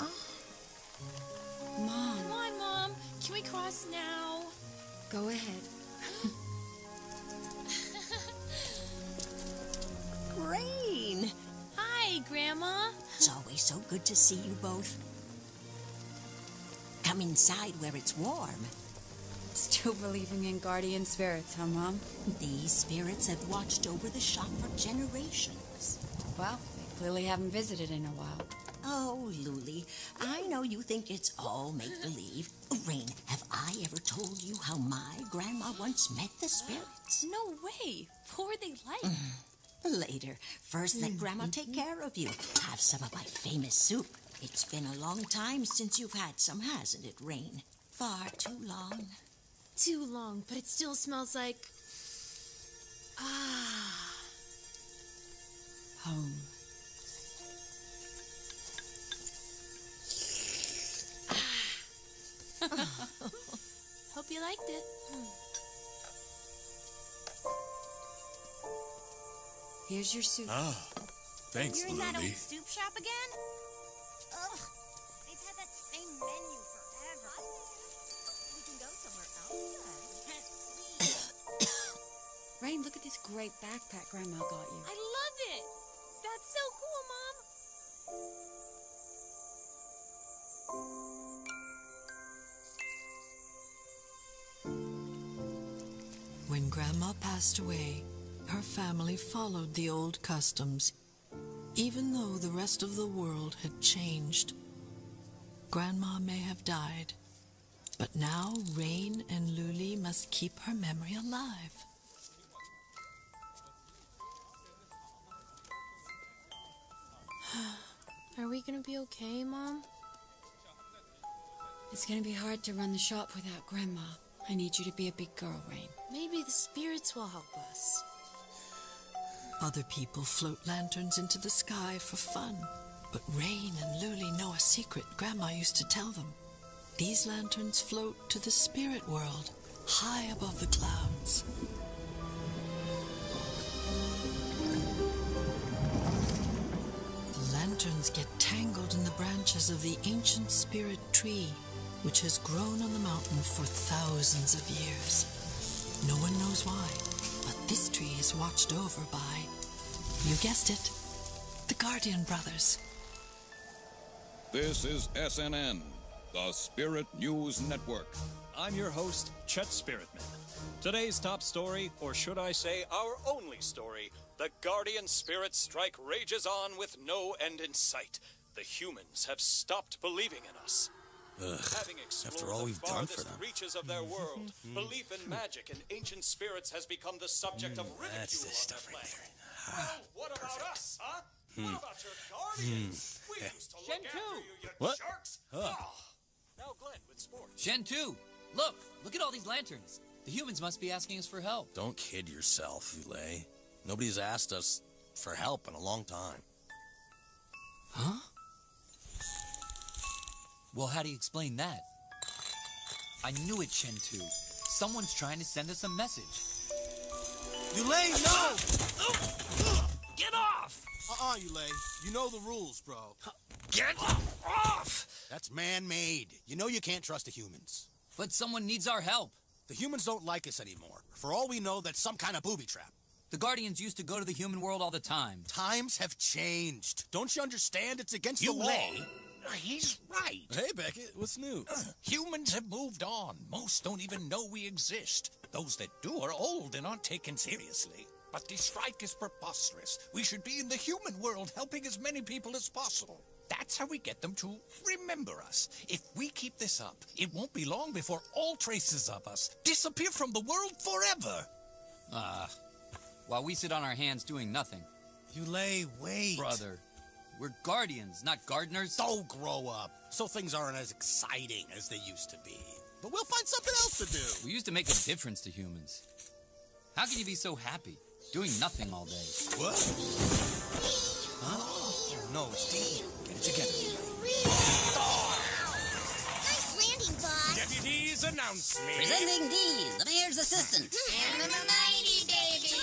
Oh. Mom, Come on, Mom. Can we cross now? go ahead. Rain! Hi, Grandma. It's always so good to see you both. Come inside where it's warm. Still believing in guardian spirits, huh, Mom? These spirits have watched over the shop for generations. Well, clearly haven't visited in a while. Oh, Luli, I know you think it's all make believe. Rain, have I ever told you how my grandma once met the spirits? No way. What were they like? Later. First, let Grandma take care of you. Have some of my famous soup. It's been a long time since you've had some, hasn't it, Rain? Far too long. Too long, but it still smells like. Ah. Home. Hope you liked it. Here's your soup. Ah, thanks, You're in that old soup shop again? Ugh, they've had that same menu forever. We can go somewhere else. Rain, look at this great backpack Grandma got you. I love it. That's so cool, Mom. When Grandma passed away, her family followed the old customs, even though the rest of the world had changed. Grandma may have died, but now Rain and Luli must keep her memory alive. Are we gonna be okay, Mom? It's gonna be hard to run the shop without Grandma. I need you to be a big girl, Rain. Maybe the spirits will help us. Other people float lanterns into the sky for fun, but Rain and Luli know a secret Grandma used to tell them. These lanterns float to the spirit world, high above the clouds. The lanterns get tangled in the branches of the ancient spirit tree, which has grown on the mountain for thousands of years. No one knows why, but this tree is watched over by, you guessed it, the Guardian Brothers. This is SNN, the Spirit News Network. I'm your host, Chet Spiritman. Today's top story, or should I say our only story, the Guardian Spirit strike rages on with no end in sight. The humans have stopped believing in us. Having explored after all the we've done for them. reaches of their world, hmm. belief in magic and ancient spirits has become the subject of hmm, ridicule That's the on stuff their right planet. there. Well, ah, what about us, huh? Hmm. What about your guardians? We used to look after you, you What? jerks. Oh. Ah. Now Glenn with sports. Shen Tu! Look! Look at all these lanterns! The humans must be asking us for help. Don't kid yourself, Yulei. Nobody's asked us for help in a long time. Huh? Well, how do you explain that? I knew it, Shen Tu. Someone's trying to send us a message. Yulei, no! Ah! Get off! Uh-uh, Yulei. You know the rules, bro. Get off! That's man-made. You know you can't trust the humans. But someone needs our help. The humans don't like us anymore. For all we know, that's some kind of booby trap. The Guardians used to go to the human world all the time. Times have changed. Don't you understand? It's against the law. Yulei, he's right. Hey, Beckett, what's new? Humans have moved on. Most don't even know we exist. Those that do are old and aren't taken seriously. But this strike is preposterous. We should be in the human world helping as many people as possible. That's how we get them to remember us. If we keep this up, it won't be long before all traces of us disappear from the world forever. Ah. while we sit on our hands doing nothing. Yulei wait. Brother, we're guardians, not gardeners. Don't grow up. So things aren't as exciting as they used to be. But we'll find something else to do. We used to make a difference to humans. How can you be so happy, doing nothing all day? What? Huh? Oh, no, it's Dean. Get it together. Nice landing, boss. Deputies announce me. Presenting Dees, the mayor's assistant. And the mighty baby.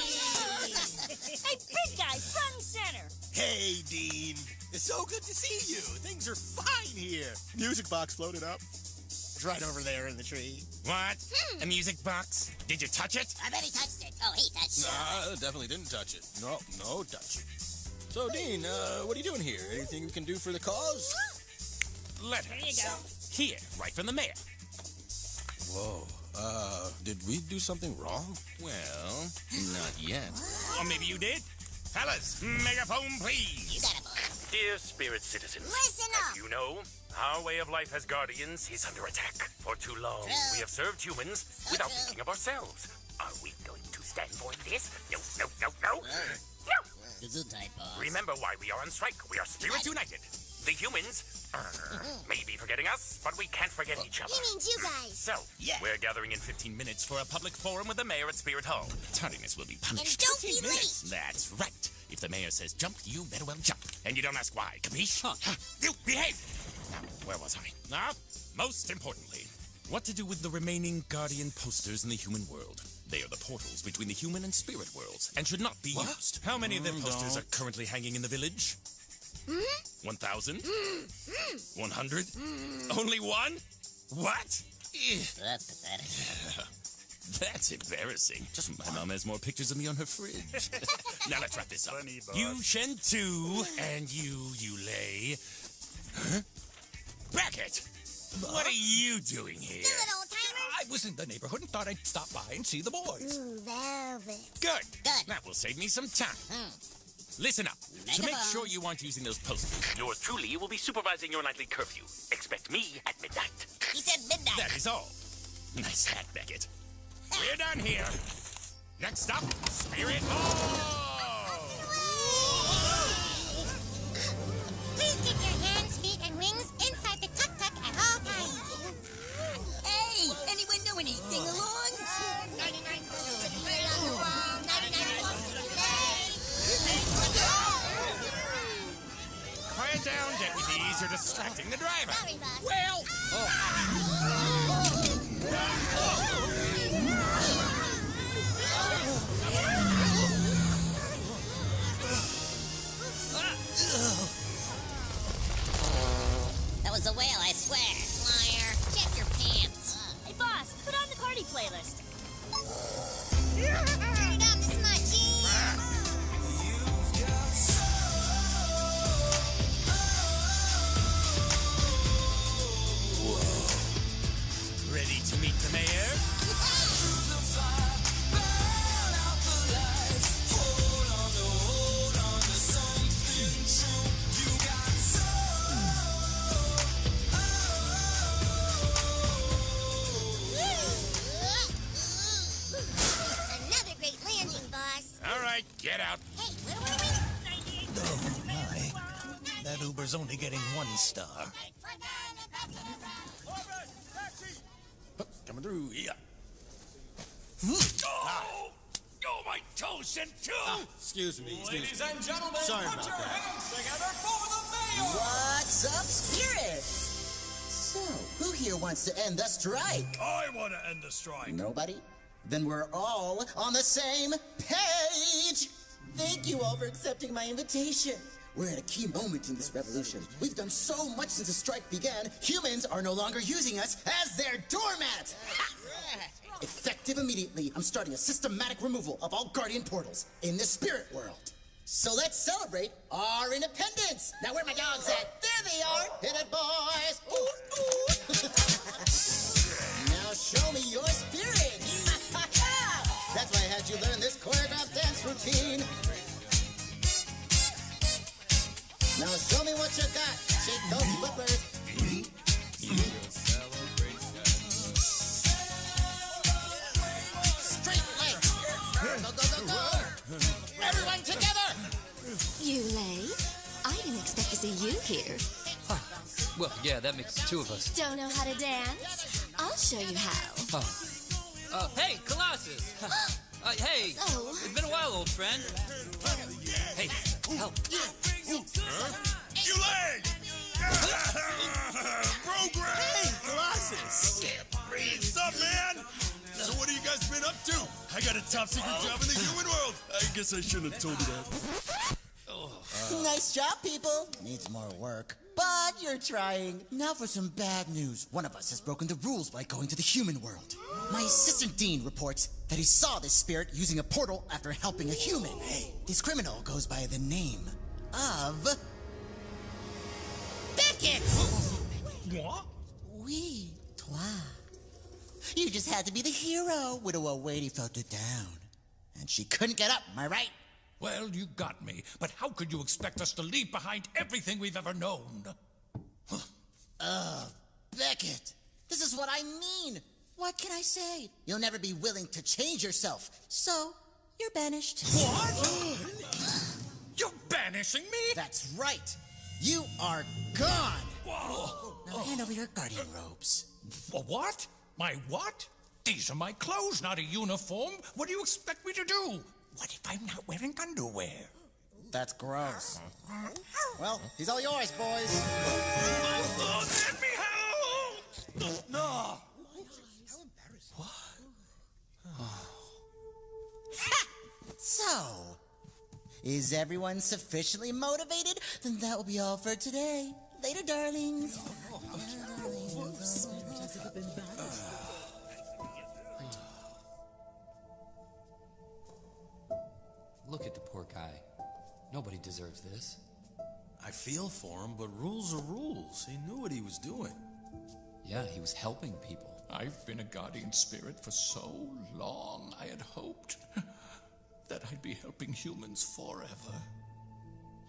Hey, Dean. guy, front and center. Hey, Dean. So good to see you. Things are fine here. Music box floated up. It's right over there in the tree. What? A music box? Did you touch it? I bet he touched it. Oh, he touched it. Nah, definitely didn't touch it. No, no touch it. So, Dean, uh, what are you doing here? Anything we can do for the cause? Letters. There you go. Here, right from the mayor. Whoa. Uh, did we do something wrong? Well, not yet. Or maybe you did. Fellas, megaphone, please. You got it. Dear spirit citizens, Listen up. you know, our way of life as guardians is under attack. For too long, True. we have served humans So without true. thinking of ourselves. Are we going to stand for this? No, no, no, no. No. Gesundheit, boss. Remember why we are on strike. We are spirits united. The humans uh, may be forgetting us, but we can't forget each other. He means you guys. So, yeah. we're gathering in 15 minutes for a public forum with the mayor at Spirit Hall. Tardiness will be And punished. don't be 15 late. That's right. If the mayor says jump, you better well jump. And you don't ask why. Capiche? You behave. Now, where was I? Ah, most importantly, what to do with the remaining guardian posters in the human world. They are the portals between the human and spirit worlds and should not be used. How many of their Mm, posters don't. are currently hanging in the village? Hmm? 1,000? 100? Only one? What? That's pathetic. That's embarrassing. Just my mom has more pictures of me on her fridge. now let's wrap this up. You Shen Tu and you Yulei. Huh? Beckett! What are you doing here? Do it, old timer. I was in the neighborhood and thought I'd stop by and see the boys. Ooh, velvet. Good. Good. That will save me some time. Hmm. Listen up. To make Megaphone. sure you aren't using those posters, Yours truly will be supervising your nightly curfew. Expect me at midnight. He said midnight. that is all. Nice hat, Beckett. We're done here. Next stop, Spirit Hall! Down, deputies. You're distracting the driver. Sorry. Well, That star. Coming through, yeah. Oh, oh my toes and two. Ah, excuse me. Excuse Ladies me. and gentlemen, Sorry put about your that. hands together for the mayor! What's up, spirits? So, who here wants to end the strike? I want to end the strike. Nobody? Then we're all on the same page! Thank you all for accepting my invitation. We're at a key moment in this revolution. We've done so much since the strike began, humans are no longer using us as their doormat! Effective immediately, I'm starting a systematic removal of all guardian portals in the spirit world. So let's celebrate our independence! Now where are my dogs at? There they are! Hit it, boys! Ooh, ooh. now show me your spirit! That's why I had you learn this choreographed dance routine. Now show me what you got. Shake those flippers. Straight legs. Go, go, go, go. Everyone together. Yulei, I didn't expect to see you here. Well, yeah, that makes two of us. Don't know how to dance? I'll show you how. Oh. Uh, hey, Colossus! uh, hey! Oh. It's been a while, old friend. Hey, help. You leg! Program! Hey, Colossus! What's up, man? So what have you guys been up to? I got a top secret job in the human world. I guess I shouldn't have told you that. Uh, nice job, people. Needs more work. But you're trying. Now for some bad news. One of us has broken the rules by going to the human world. My assistant Dean reports that he saw this spirit using a portal after helping a human. Hey, this criminal goes by the name of. Beckett! What? Oui, toi. You just had to be the hero. Widow waiting felt it down. And she couldn't get up, am I right? Well, you got me. But how could you expect us to leave behind everything we've ever known? Ugh, uh, Beckett. This is what I mean. What can I say? You'll never be willing to change yourself. So, you're banished. What? Banishing me? That's right. You are gone. Now hand over your guardian uh, robes. What? My what? These are my clothes, not a uniform. What do you expect me to do? What if I'm not wearing underwear? That's gross. Well, he's all yours, boys. Oh, let me help! No! How embarrassing. What? So, is everyone sufficiently motivated? Then that will be all for today. Later, darlings. Look at the poor guy. Nobody deserves this. I feel for him, but rules are rules. He knew what he was doing. Yeah, he was helping people. I've been a guardian spirit for so long, I had hoped that I'd be helping humans forever.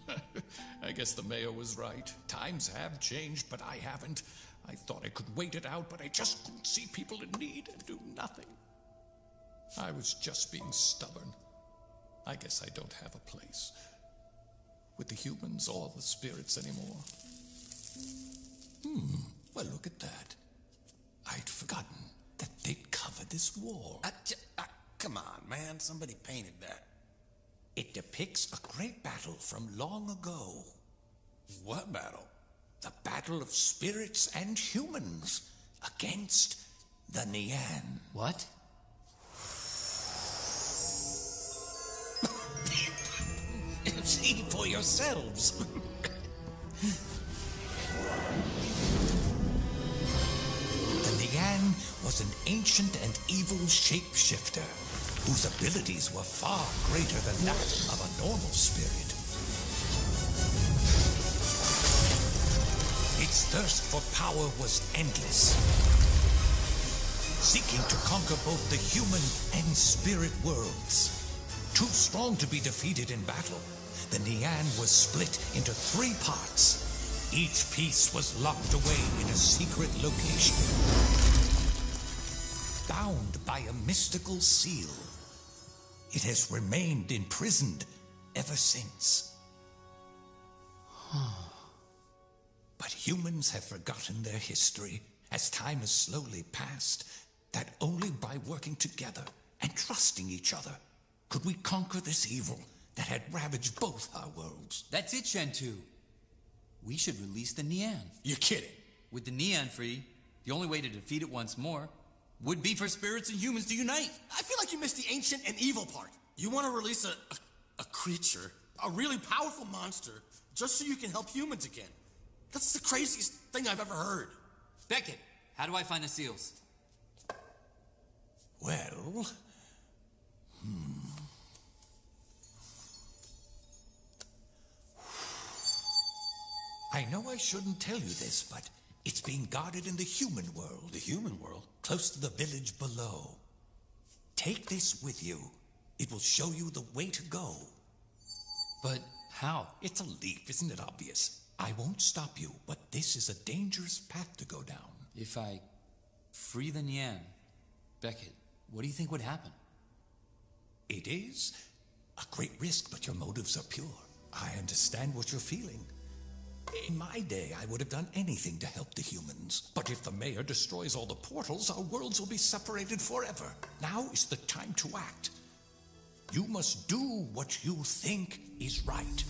I guess the mayor was right. Times have changed, but I haven't. I thought I could wait it out, but I just couldn't see people in need and do nothing. I was just being stubborn. I guess I don't have a place with the humans or the spirits anymore. Hmm, well, look at that. I'd forgotten that they'd covered this wall. J- I- come on, man. Somebody painted that. It depicts a great battle from long ago. What battle? The battle of spirits and humans against the Nian. What? See for yourselves. Was an ancient and evil shapeshifter whose abilities were far greater than that of a normal spirit. Its thirst for power was endless, seeking to conquer both the human and spirit worlds. Too strong to be defeated in battle, the Nian was split into three parts. Each piece was locked away in a secret location, bound by a mystical seal. It has remained imprisoned ever since. But humans have forgotten their history as time has slowly passed, that only by working together and trusting each other could we conquer this evil that had ravaged both our worlds. That's it, Shentu. We should release the Nian. You're kidding. With the Nian free, the only way to defeat it once more would be for spirits and humans to unite. I feel like you missed the ancient and evil part. You want to release a, a, a creature, a really powerful monster, just so you can help humans again. That's the craziest thing I've ever heard. Beckett, how do I find the seals? Well, hmm. I know I shouldn't tell you this, but it's being guarded in the human world. The human world? Close to the village below. Take this with you. It will show you the way to go. But how? It's a leaf, isn't it obvious? I won't stop you, but this is a dangerous path to go down. If I free the Nian, Beckett, what do you think would happen? It is a great risk, but your motives are pure. I understand what you're feeling. In my day, I would have done anything to help the humans. But if the mayor destroys all the portals, our worlds will be separated forever. Now is the time to act. You must do what you think is right.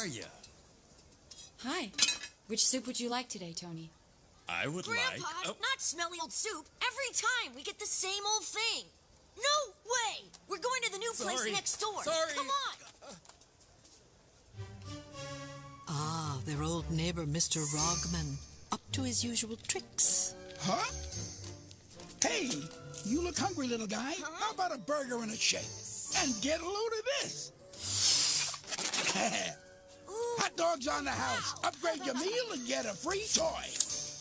Are you? Hi. Which soup would you like today, Tony? I would Grandpa, like. Oh, not smelly old soup. Every time we get the same old thing. No way! We're going to the new place next door. Sorry. Come on. Ah, their old neighbor, Mr. Rogman, up to his usual tricks. Huh? Hey, you look hungry, little guy. How about a burger and a shake? And get a load of this. Hot dogs on the house. Upgrade your meal and get a free toy.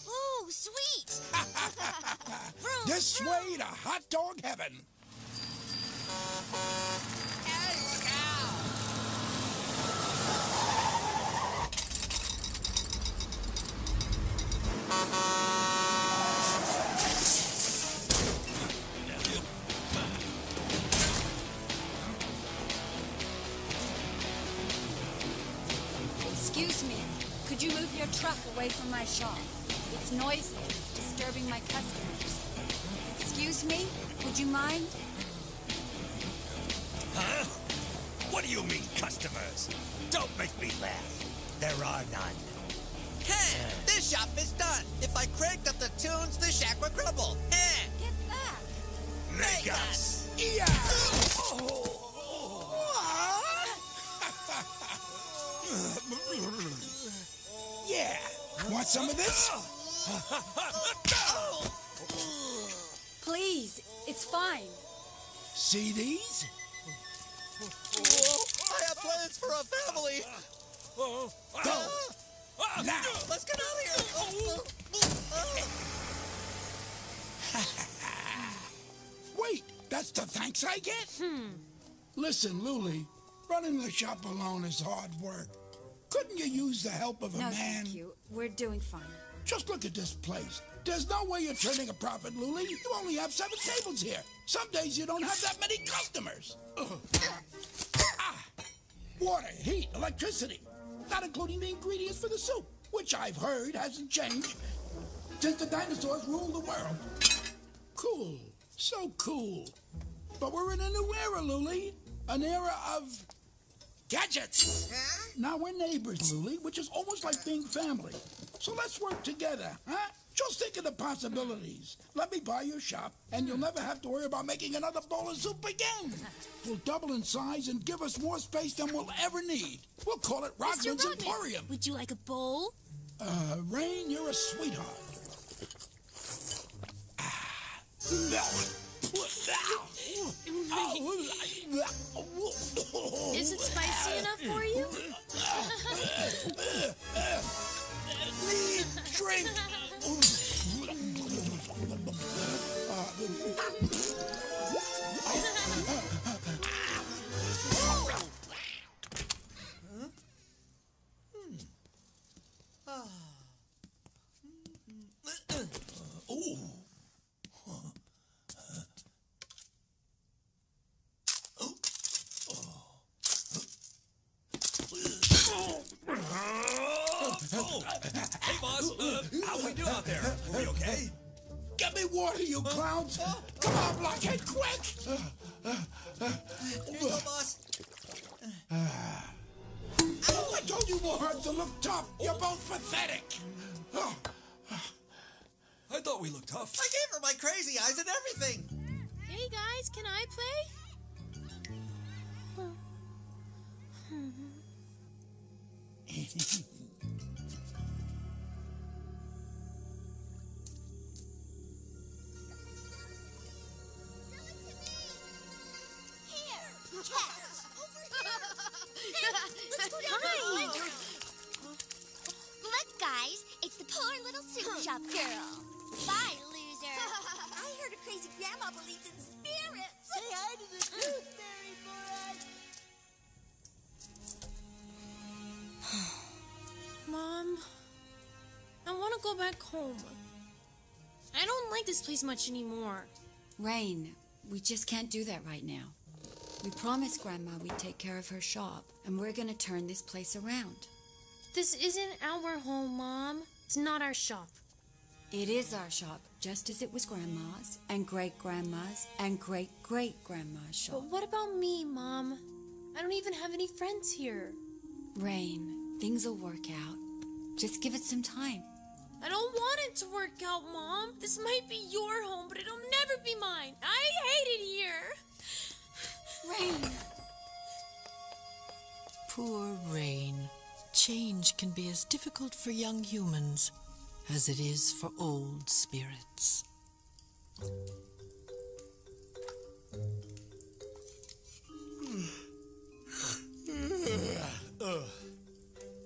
Ooh, sweet. This way to hot dog heaven. Excuse me. Truck away from my shop? It's noisy. It's disturbing my customers. Excuse me? Would you mind? Huh? What do you mean, customers? Don't make me laugh. There are none. Hey, this shop is done. If I cranked up the tunes, the shack would crumble. Hey. Get back. Make us. Yeah. yeah. Want some of this? Please, it's fine. See these? I have plans for a family. Go. Now. Let's get out of here. Wait, that's the thanks I get? Hmm. Listen, Luli, running the shop alone is hard work. Couldn't you use the help of a No, man? thank you. We're doing fine. Just look at this place. There's no way you're turning a profit, Luli. You only have seven tables here. Some days you don't have that many customers. Ah, water, heat, electricity. Not including the ingredients for the soup, which I've heard hasn't changed since the dinosaurs ruled the world. Cool. So cool. But we're in a new era, Luli. An era of gadgets. Now we're neighbors, Luli, which is almost like being family. So let's work together, huh? Just think of the possibilities. Let me buy your shop, and you'll never have to worry about making another bowl of soup again. We'll double in size and give us more space than we'll ever need. We'll call it Mr. Rodman's Rodman, Emporium. Would you like a bowl? Uh, Rain, you're a sweetheart. Is it spicy enough for you? Need drink. Hey, boss. Uh, how we do out there? Are we okay? Get me water, you clowns! Come on, blockhead, quick! Here you go, boss. I told you more herbs to look tough. You're both pathetic. I thought we looked tough. I gave her my crazy eyes and everything. Hey guys, can I play? Let's go down Hi. Look, guys, it's the poor little soup shop girl. Bye, loser. I heard a crazy grandma believes in spirits. Say hi to the gooseberry boy. Mom, I want to go back home. I don't like this place much anymore. Rain, we just can't do that right now. We promised Grandma we'd take care of her shop, and we're gonna turn this place around. This isn't our home, Mom. It's not our shop. It is our shop, just as it was Grandma's, and great Grandma's, and great great Grandma's shop. But what about me, Mom? I don't even have any friends here. Rain, things will work out. Just give it some time. I don't want it to work out, Mom. This might be your home, but it'll never be mine. I hate it here. Rain. Poor Rain. Change can be as difficult for young humans as it is for old spirits.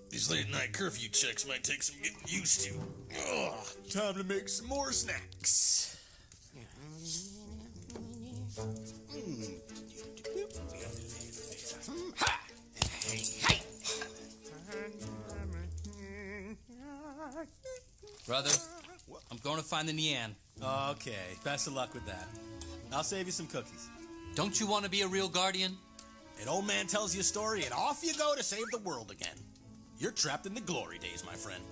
These late night curfew checks might take some getting used to. Ugh. Time to make some more snacks. Brother, I'm going to find the Nian. Okay, best of luck with that. I'll save you some cookies. Don't you want to be a real guardian? An old man tells you a story, and off you go to save the world again. You're trapped in the glory days, my friend.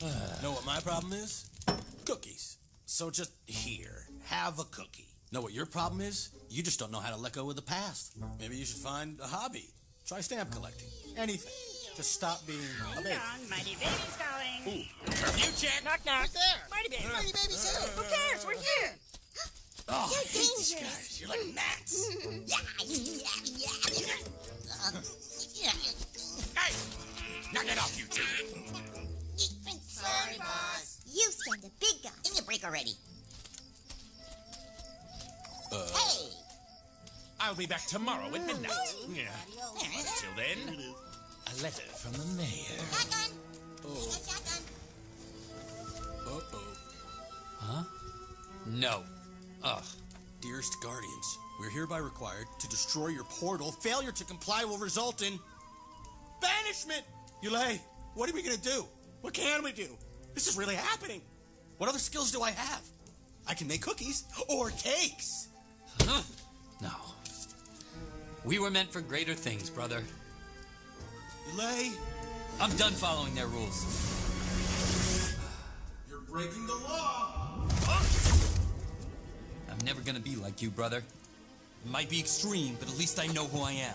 know what my problem is? Cookies. So just here, have a cookie. Know what your problem is? You just don't know how to let go of the past. Maybe you should find a hobby. Try stamp collecting. Anything. Just stop being a baby. Mighty Baby's calling. Curfew check. Knock, knock. there. Mighty Baby. Mighty Baby's here. Who cares? We're here. Oh, You're I hate these dangerous. guys. You're like gnats. yeah, yeah, yeah. Uh, yeah. Hey! Knock it off, you two. Sorry, boss. You stand a big gun. In your break already. Uh, Hey! I'll be back tomorrow at midnight. Oh, yeah. Until then, a letter from the mayor. Oh. Uh-oh. Huh? No. Ugh. Dearest Guardians, we're hereby required to destroy your portal. Failure to comply will result in banishment. Yulei, what are we gonna do? What can we do? This is really happening. What other skills do I have? I can make cookies or cakes. Huh? We were meant for greater things, brother. Yulei, I'm done following their rules. you're breaking the law. I'm never gonna be like you, brother. It might be extreme, but at least I know who I am.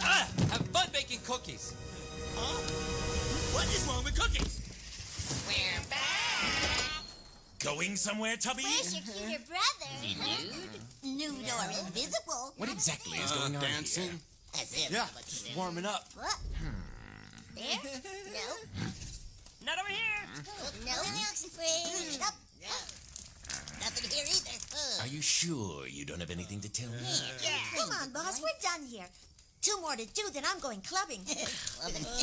Ah, have fun making cookies. What is wrong with cookies? Going somewhere, Tubby? Where's your cuter mm-hmm. brother? Nude? Nude or invisible? What exactly is going uh, on dancing? here? As if. Yeah, just warming up. What? Hmm. There? No. Not over here. Hmm? No. Hmm? Free. Nope. Nothing here either. Are you sure you don't have anything to tell me? Yeah. Come on, boss. We're done here. Two more to do, then I'm going clubbing. clubbing.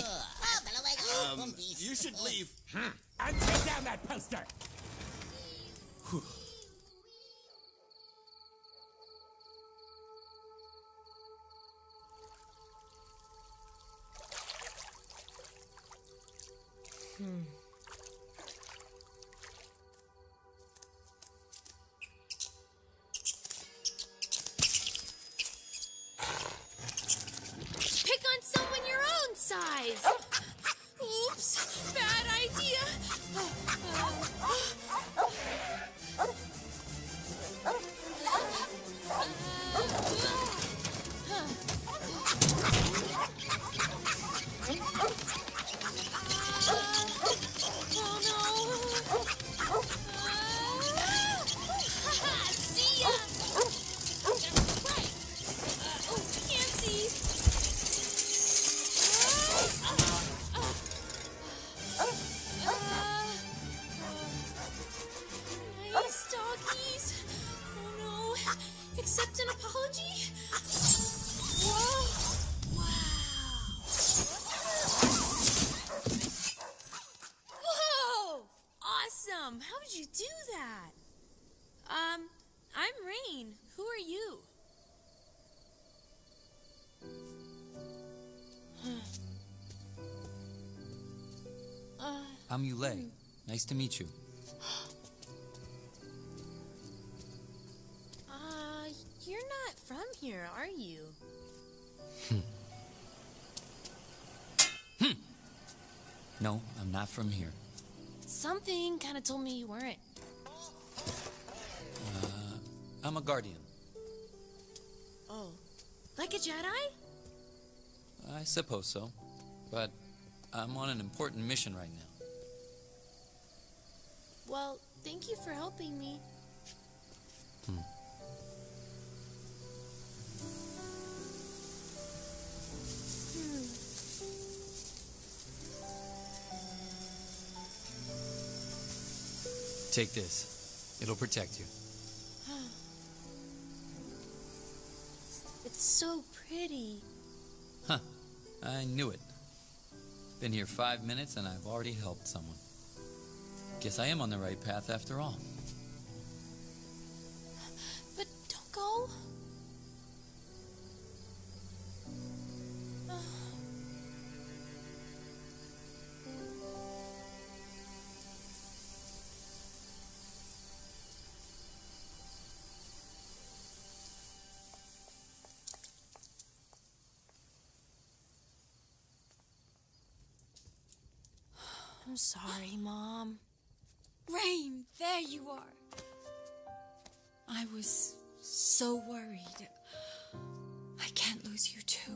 Um, um, you should leave. And take down that poster! Hmm. I'm Nice to meet you. uh, you're not from here, are you? Hmm. No, I'm not from here. Something kind of told me you weren't. Uh, I'm a guardian. Oh. Like a Jedi? I suppose so. But I'm on an important mission right now. Well, thank you for helping me. Hmm. Hmm. Take this. It'll protect you. It's so pretty. Huh. I knew it. Been here five minutes and I've already helped someone. Guess I am on the right path after all. But don't go. I'm sorry, Mom. Rain, there you are. I was so worried. I can't lose you too.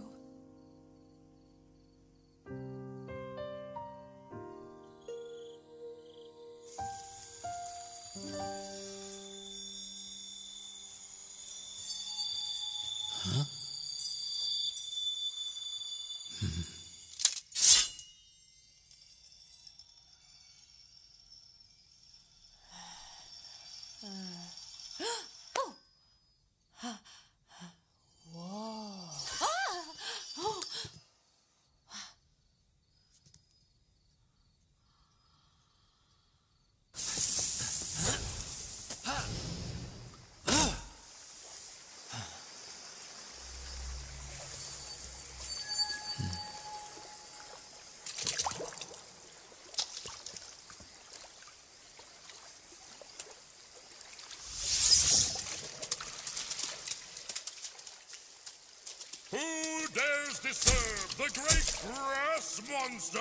Disturb the great grass monster?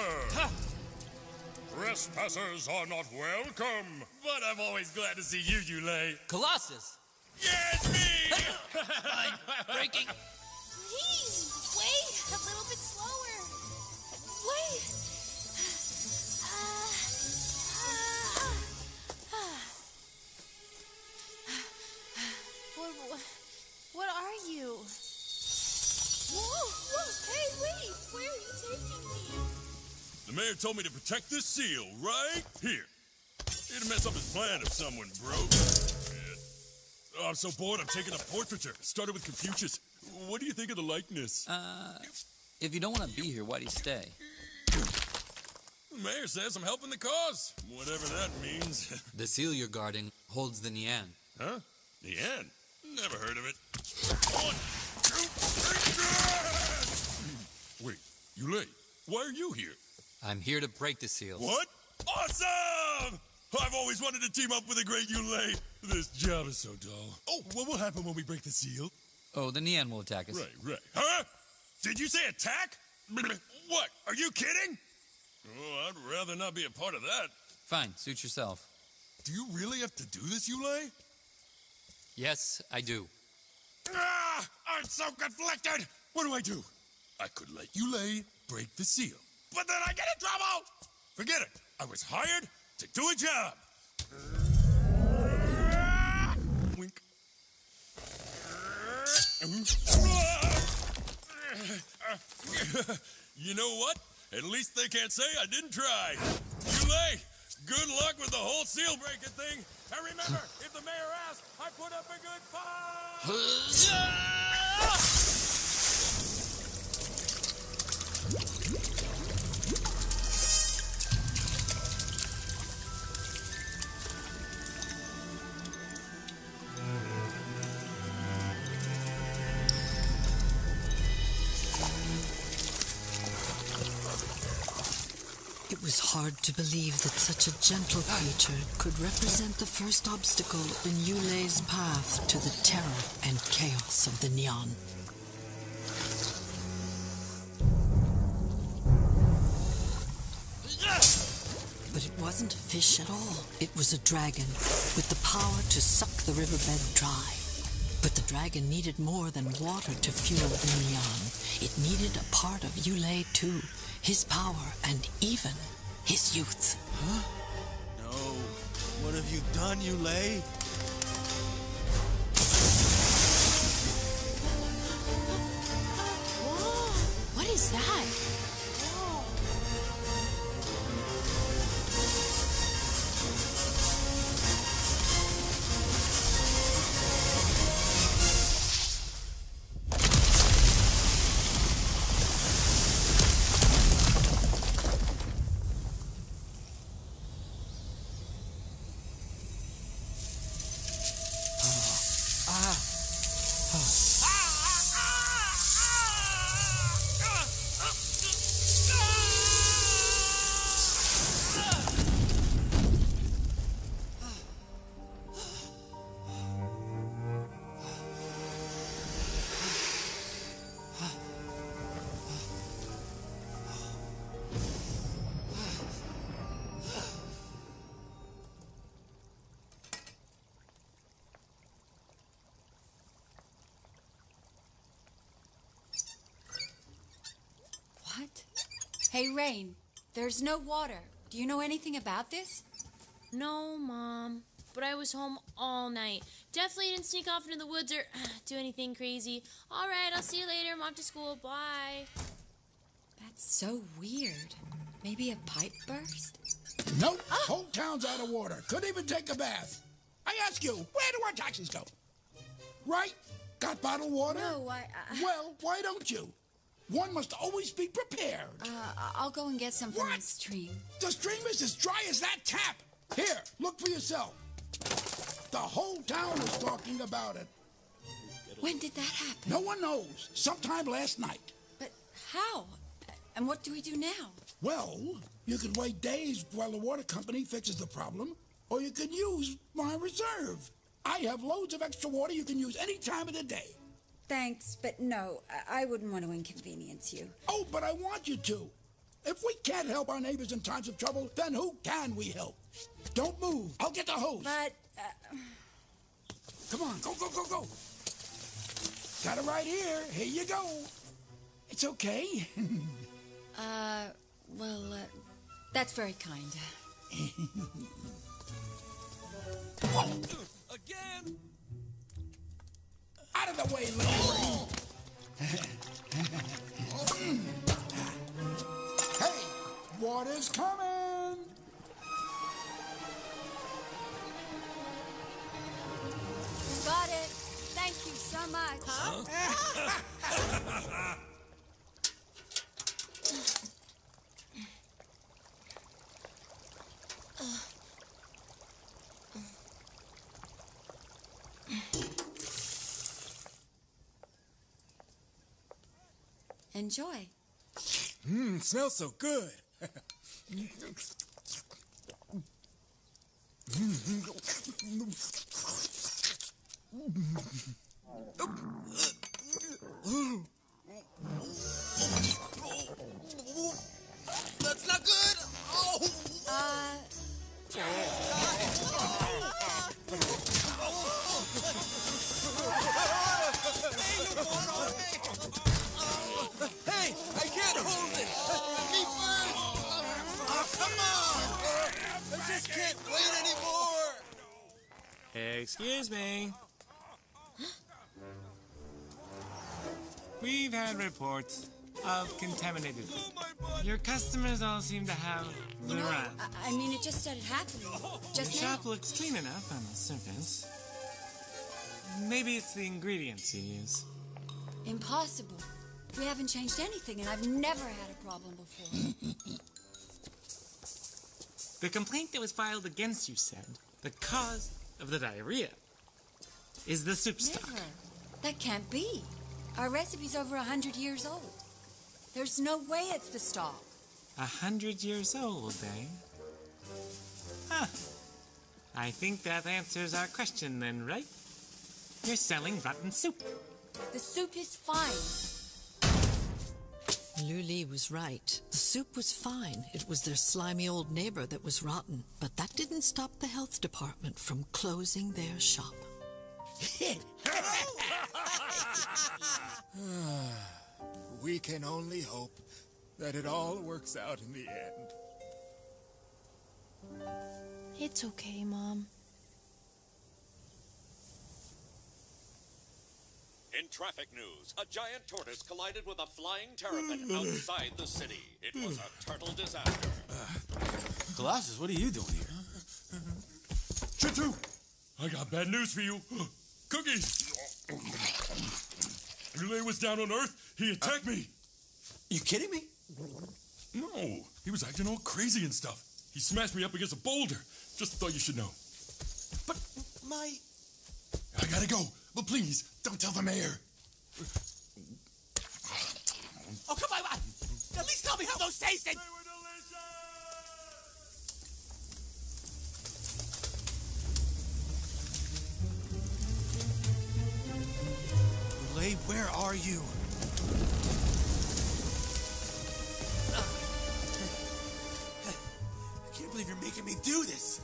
Trespassers are not welcome. But I'm always glad to see you, Yulei. Colossus! Yes, me! breaking. Please, wait a little bit slower. The mayor told me to protect this seal right here. It'd mess up his plan if someone broke it. Oh, I'm so bored, I'm taking a portraiture. Started with Confucius. What do you think of the likeness? Uh, if you don't want to be here, why do you stay? The mayor says I'm helping the cause. Whatever that means. The seal you're guarding holds the Nian. huh? Nian? Never heard of it. One, two, three, Wait, Yulei. why are you here? I'm here to break the seal. What? Awesome! I've always wanted to team up with a great Yulei. This job is so dull. Oh, what will happen when we break the seal? Oh, the Nian will attack us. Right, right. Huh? Did you say attack? What? Are you kidding? Oh, I'd rather not be a part of that. Fine, suit yourself. Do you really have to do this, Yulei? Yes, I do. Ah! I'm so conflicted! What do I do? I could let Yulei break the seal. But then I get in trouble! Forget it. I was hired to do a job. Wink. You know what? At least they can't say I didn't try. Yulei, good luck with the whole seal breaking thing. And remember, if the mayor asks, I put up a good fight. It was hard to believe that such a gentle creature could represent the first obstacle in Yulei's path to the terror and chaos of the. But But it wasn't a fish at all. It was a dragon with the power to suck the riverbed dry. Dragon needed more than water to fuel the Nian. It needed a part of Yulei too, his power and even his youth. Huh? No. What have you done, Yulei? Hey, Rain, there's no water. Do you know anything about this? No, Mom. But I was home all night. Definitely didn't sneak off into the woods or do anything crazy. All right, I'll see you later. I'm off to school. Bye. That's so weird. Maybe a pipe burst? Nope. Ah! Whole town's out of water. Couldn't even take a bath. I ask you, where do our taxis go? Right? Got bottled water? No, I. Well, why don't you? One must always be prepared. Uh, I'll go and get some from the stream. The stream is as dry as that tap. Here, look for yourself. The whole town is talking about it. When did that happen? No one knows. Sometime last night. But how? And what do we do now? Well, you could wait days while the water company fixes the problem, or you could use my reserve. I have loads of extra water you can use any time of the day. Thanks, but no, I I wouldn't want to inconvenience you. Oh, but I want you to. If we can't help our neighbors in times of trouble, then who can we help? Don't move. I'll get the hose. But. Uh... Come on, go, go, go, go. Got it right here. Here you go. It's okay. uh, well, uh, that's very kind. Again? Out of the way, little Hey, water's coming. Got it. Thank you so much. Enjoy. Mmm, smells so good. That's not good. Oh. Uh. Hey, I can't hold it. Me first. Oh, come on. I just can't wait anymore. Excuse me. We've had reports of contaminated food. Your customers all seem to have the No, run. I, I mean, it just started happening. Your Just now. shop looks clean enough on the surface. Maybe it's the ingredients you use. Impossible. We haven't changed anything, and I've never had a problem before. The complaint that was filed against you said the cause of the diarrhea is the soup stock. Never. That can't be. Our recipe's over a hundred years old. There's no way it's the stock. A hundred years old, eh? Huh. I think that answers our question then, right? You're selling rotten soup. The soup is fine. Luli was right. The soup was fine. It was their slimy old neighbor that was rotten. But that didn't stop the health department from closing their shop. we can only hope that it all works out in the end. It's okay, Mom. In traffic news, a giant tortoise collided with a flying terrapin outside the city. It was a turtle disaster. Colossus, what are you doing here? Shen Tu, I got bad news for you. Cookies! Yulei was down on Earth. He attacked me. You kidding me? No, he was acting all crazy and stuff. He smashed me up against a boulder. Just thought you should know. But my. I gotta go, but please don't tell the mayor. Oh, come on! At least tell me how those tasted! Yulei, where are you? I can't believe you're making me do this.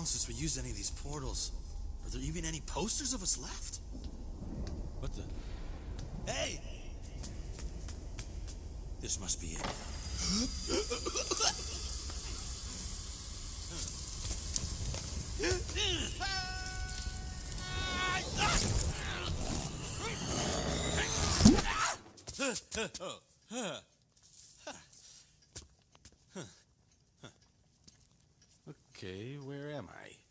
Long since we used any of these portals. Are there even any posters of us left? What the? Hey! This must be it. Okay, where am I?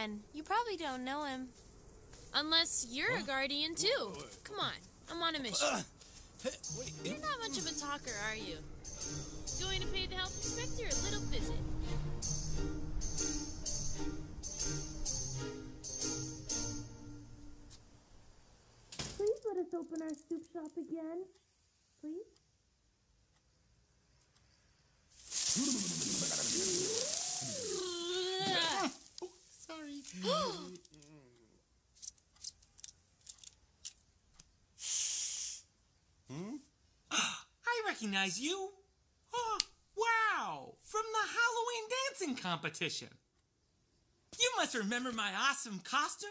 Friend. You probably don't know him. Unless you're a guardian too. Come on, I'm on a mission. Uh, You're not much of a talker, are you? Going to pay the health inspector a little visit. Please let us open our soup shop again. Please? Hmm? I recognize you. Oh, wow! From the Halloween dancing competition. You must remember my awesome costume?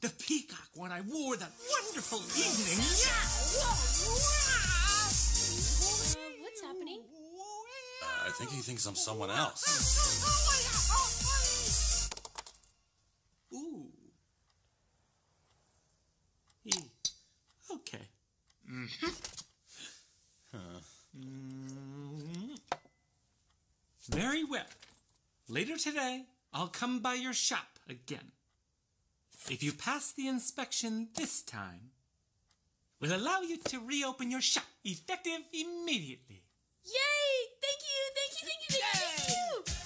The peacock one I wore that wonderful evening. Yeah! Uh, what's happening? I think he thinks I'm someone else. Ooh. Eh, Okay. Mm-hmm. Huh. Very well. Later today, I'll come by your shop again. If you pass the inspection this time, we'll allow you to reopen your shop effective immediately. Yay! Thank you, thank you, thank you, thank you, thank you!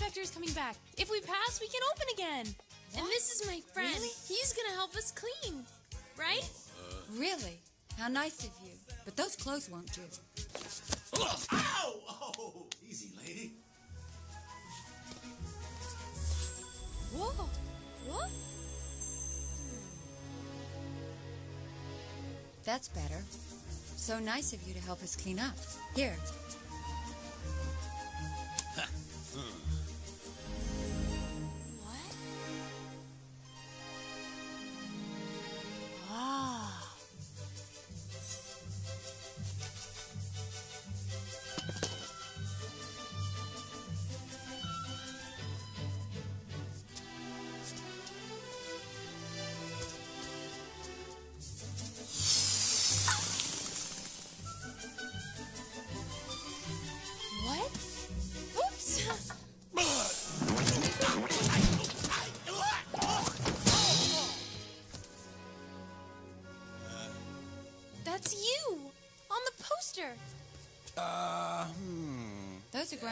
Inspector is coming back. If we pass, we can open again. And this is my friend. Really? He's gonna help us clean, right? Uh. Really? How nice of you. But those clothes won't do. Ow! Oh, easy, lady. Whoa! What? That's better. So nice of you to help us clean up. Here.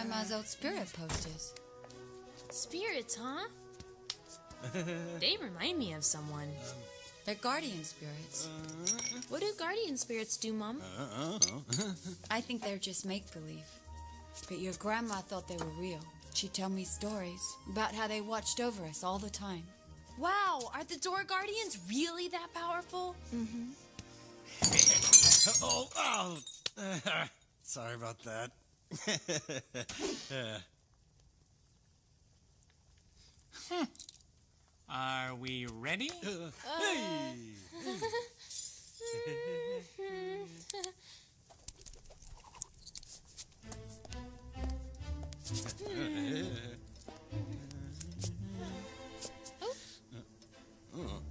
Grandma's old spirit posters. Spirits, huh? They remind me of someone. They're guardian spirits. What do guardian spirits do, Mom? I think they're just make believe. But your grandma thought they were real. She'd tell me stories about how they watched over us all the time. Wow, are the door guardians really that powerful? Mm-hmm. oh, oh. sorry about that. Uh, Are we ready? Huh?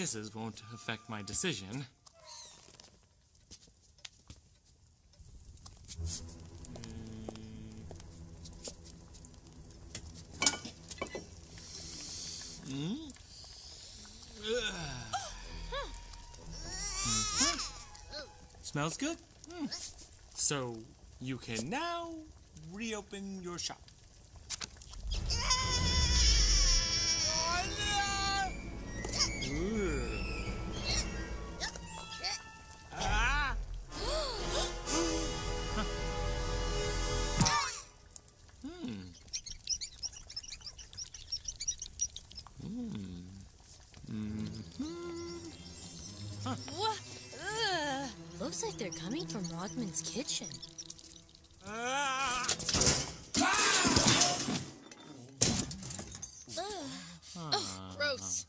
kisses won't affect my decision. Hmm. Smells good. Hmm. So you can now reopen your shop. Rodman's kitchen. Ah! Ugh. Ugh, gross.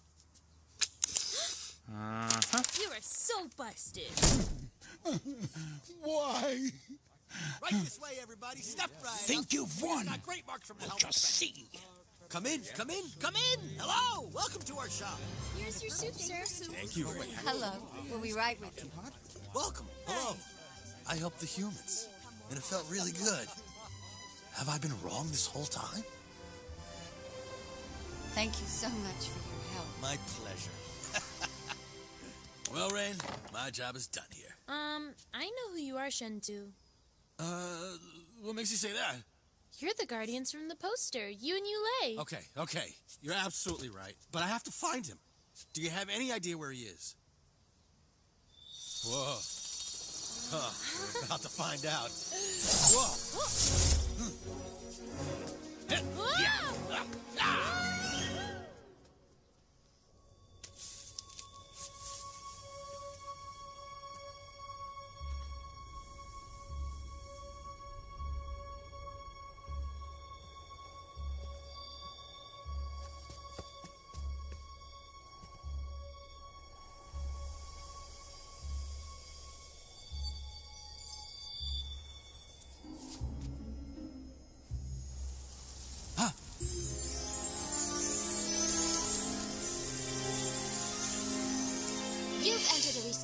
Uh-huh. You are so busted. Why? Right this way, everybody. Step right Think up. you've won. Got great marks from the We'll just inspector. see. Come in, come in, come in. Hello, welcome to our shop. Here's your soup, sir. Thank you. Hello. We'll be right with you. Welcome. Hello. I helped the humans, and it felt really good. Have I been wrong this whole time? Thank you so much for your help. My pleasure. well, Rain, my job is done here. Um, I know who you are, Shen Tu. Uh, what makes you say that? You're the guardians from the poster. You and Yulei. Okay, okay, you're absolutely right. But I have to find him. Do you have any idea where he is? Whoa. Huh, we're about to find out. Whoa. Hmm. You've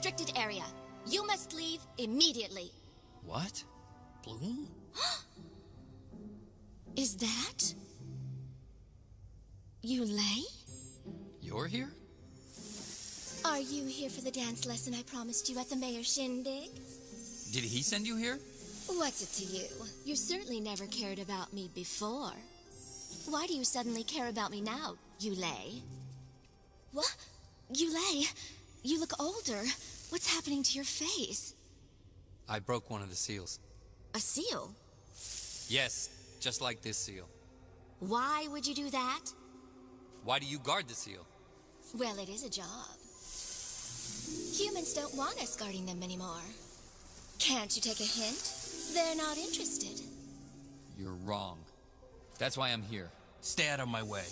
restricted area. You must leave immediately. What? Bloom? Is that. Yulei? You're here? Are you here for the dance lesson I promised you at the mayor's shindig? Did he send you here? What's it to you? You certainly never cared about me before. Why do you suddenly care about me now, Yulei? What? Yulei, you look older. What's happening to your face? I broke one of the seals. A seal? Yes, just like this seal. Why would you do that? Why do you guard the seal? Well, it is a job. Humans don't want us guarding them anymore. Can't you take a hint? They're not interested. You're wrong. That's why I'm here. Stay out of my way.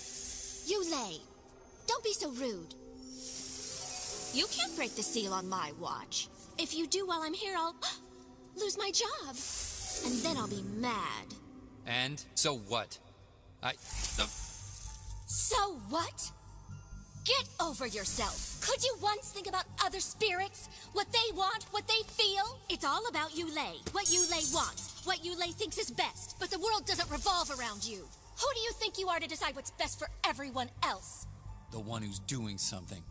Yulei. don't be so rude. You can't break the seal on my watch. If you do while I'm here, I'll lose my job. And then I'll be mad. And so what? I. Uh, So what? Get over yourself. Could you once think about other spirits? What they want, what they feel? It's all about Yulei. What Yulei wants, what Yulei thinks is best. But the world doesn't revolve around you. Who do you think you are to decide what's best for everyone else? the one who's doing something.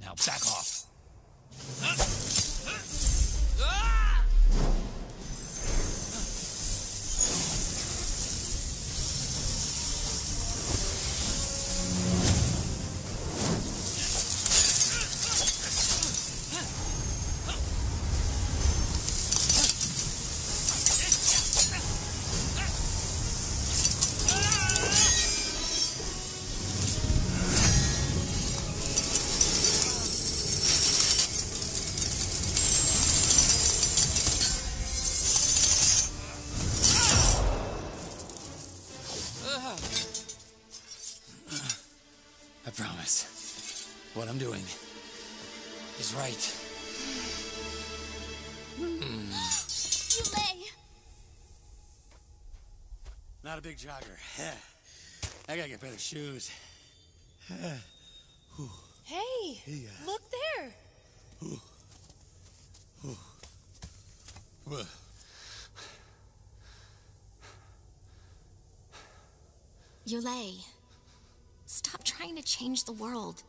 Now back off. Big jogger. I gotta get better shoes. Hey, Yeah. Uh, look there. Yulei, stop trying to change the world.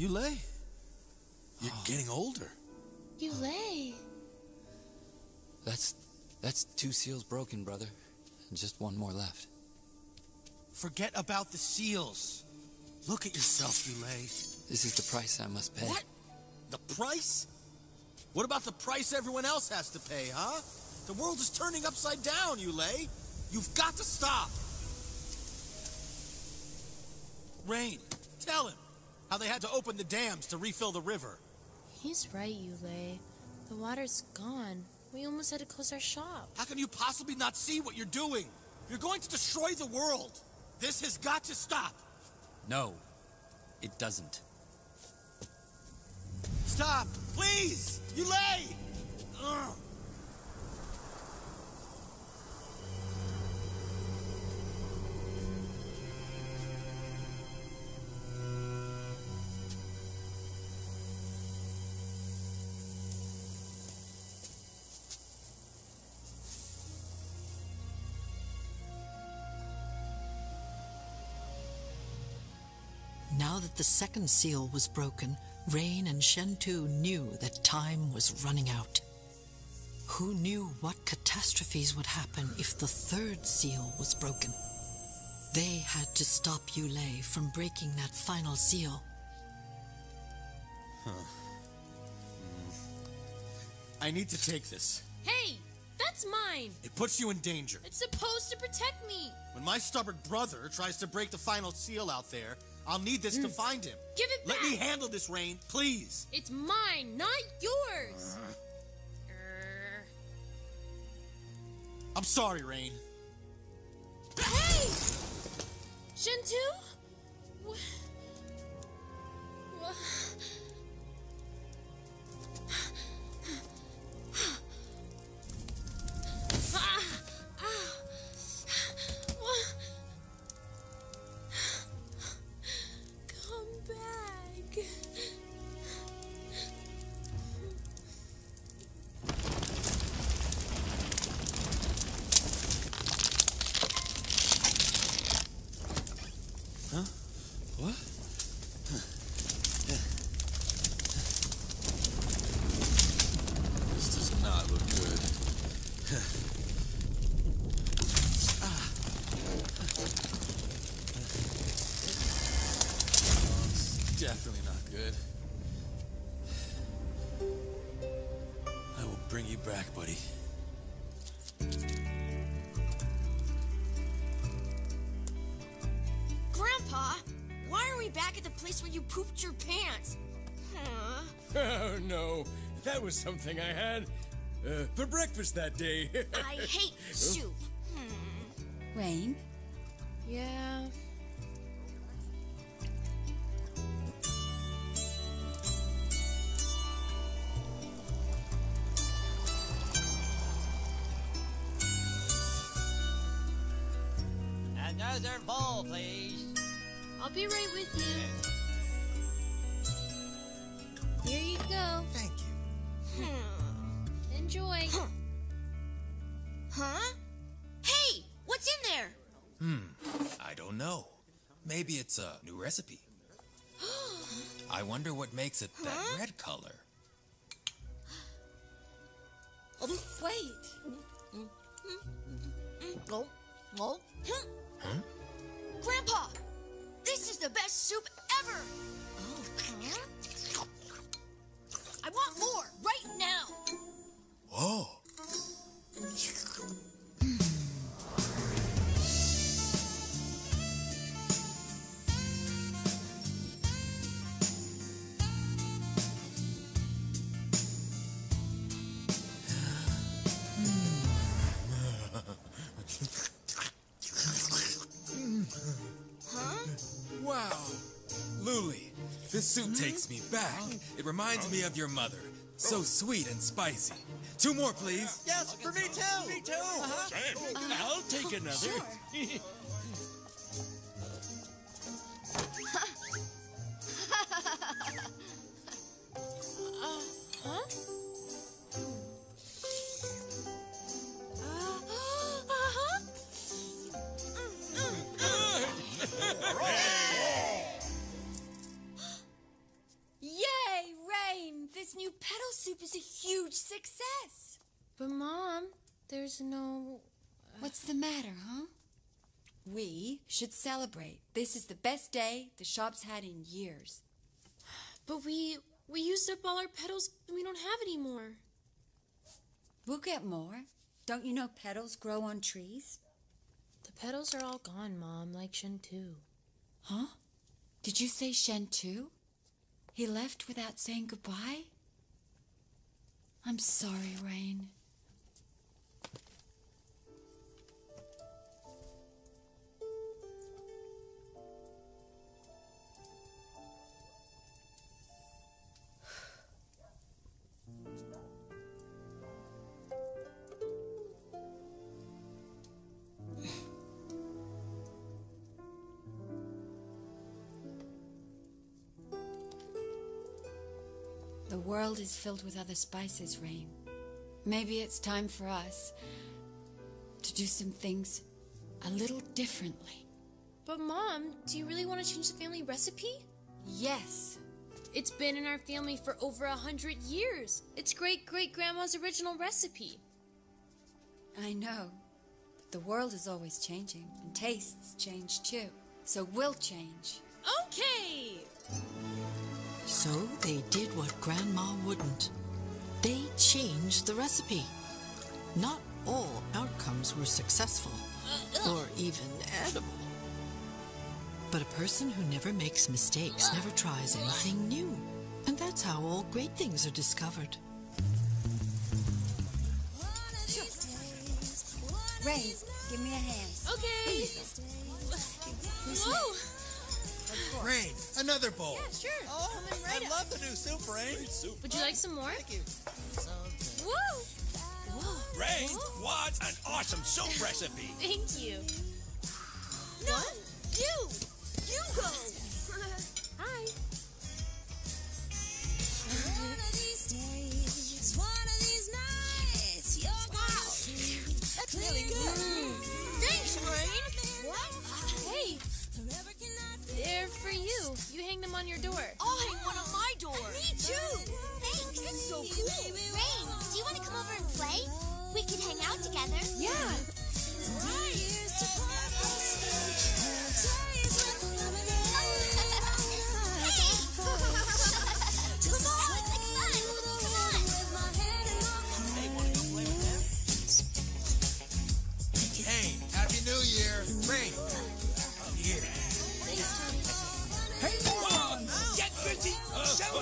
Yulei? You're oh. getting older. Yulei. That's that's two seals broken, brother. And just one more left. Forget about the seals. Look at yourself, Yulei. This is the price I must pay. What? The price? What about the price everyone else has to pay, huh? The world is turning upside down, Yulei. You've got to stop. Rain, tell him how they had to open the dams to refill the river. He's right, Yulei. The water's gone. We almost had to close our shop. How can you possibly not see what you're doing? You're going to destroy the world. This has got to stop. No, it doesn't. Stop, please. Yulei. Ugh. That the second seal was broken, Rain and Shen Tu knew that time was running out. Who knew what catastrophes would happen if the third seal was broken? They had to stop Yulei from breaking that final seal. Huh. Hmm. I need to take this. Hey, that's mine. It puts you in danger. It's supposed to protect me. When my stubborn brother tries to break the final seal out there, I'll need this to mm. find him. Give it Let back. me handle this, Rain, please. It's mine, not yours. Uh-huh. I'm sorry, Rain. Hey! Shen Tu? Wha- back at the place where you pooped your pants? Huh? Oh, no. That was something I had uh, for breakfast that day. I hate soup. Rain? Yeah. Another bowl, please. I'll be right with you. Here you go. Thank you. Hmm. Enjoy. Huh? Hey, what's in there? Hmm. I don't know. Maybe it's a new recipe. I wonder what makes it that Huh? red color. Oh, wait. Oh, oh. Huh? Grandpa, this is the best soup ever. I want more right now. Whoa. Soup takes me back. It reminds me of your mother. So sweet and spicy. Two more, please. Yes, for me too. Me too. Uh-huh. I'll take another. Uh, huh? Uh-huh. Yay, petal soup is a huge success. But Mom, there's no. Uh, What's the matter, huh? We should celebrate. This is the best day the shop's had in years. But we we used up all our petals and we don't have any more. We'll get more. Don't you know petals grow on trees? The petals are all gone, Mom, like Shen Shintu. Huh? Did you say Shen too? He left without saying goodbye? I'm sorry, Rain. World is filled with other spices, Rain. Maybe it's time for us to do some things a little differently. But, Mom, do you really want to change the family recipe? Yes. It's been in our family for over a hundred years. It's great great grandma's original recipe. I know. But the world is always changing, and tastes change too. So we'll change. Okay! So they did what Grandma wouldn't. They changed the recipe. Not all outcomes were successful or even edible. But a person who never makes mistakes never tries anything new. And that's how all great things are discovered. Ray, give me a hand. Okay. Whoa! Rain, another bowl. Yeah, sure. Oh, Coming right I up. love the new soup, Rain. Soup. Would you like some more? Thank you. Whoa! Whoa! Rain, what an awesome soup recipe! Thank you. No, you! You go! Hi. One of these days, one of these nights, you're wow. That's really good. Thanks, Rain. What? Hey, hang them on your door. I'll hang one on my door. Me too. Thanks. That's so cool. Rain, do you want to come over and play? We can hang out together. Yeah. Come The